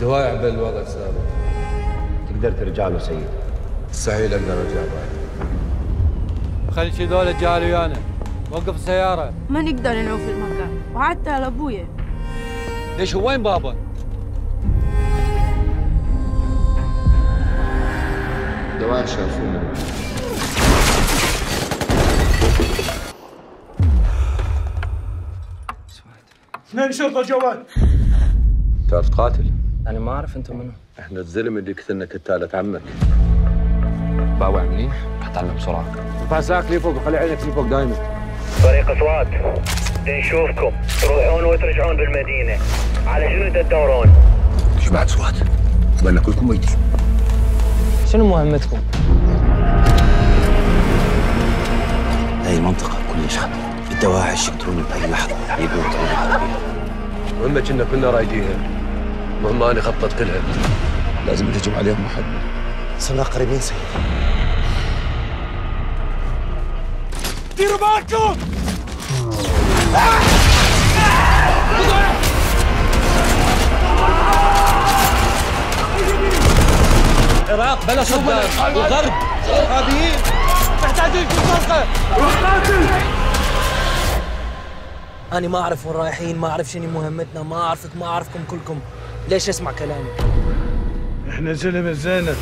دوايع بالوضع السابق. تقدر ترجع له سيد. مستحيل أقدر ارجع بعد. خلي شي ذولا جعلوا ويانا. وقف السيارة ما نقدر نعوف المكان؟ وحتى لأبويا. ليش هو وين بابا؟ دوايع شافونا اثنين شرطة جوال؟ تعرف تقاتل أنا ما أعرف أنتم منو. إحنا الزلمه اللي قتلنا كتالة عمك باوع منيح أتعلم بسرعة. فاساك لي فوق خلي عينك لي فوق دايما. فريق أصوات نشوفكم. تروحون وترجعون بالمدينة. على شنو تدورون؟ إيش بعد سواد؟ بالنا كلكم ميتين. شنو مهمتكم؟ هاي المنطقة كلش خطر الدواعش يقدرون بأي لحظة. بيها مهمة كنا كلنا رايديها. مهمة أنا خطط كلها. لازم نهجم عليهم محد صرنا قريبين سيد. ديروا بالكم العراق بلا صدام الغرب. ارهابيين محتاجين كل صفقة أنا ما أعرف وين رايحين ما أعرف شنو مهمتنا ما أعرفك ما أعرفكم كلكم. ليش اسمع كلامي؟ إحنا زلمة زينة